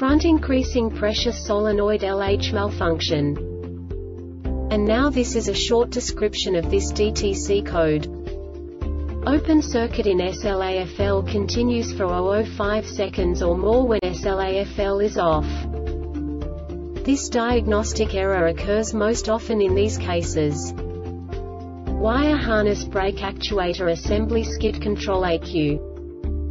front increasing pressure solenoid LH malfunction. And now this is a short description of this DTC code. Open circuit in SLAFL continues for 005 seconds or more when SLAFL is off. This diagnostic error occurs most often in these cases. Wire harness brake actuator assembly skid control ECU.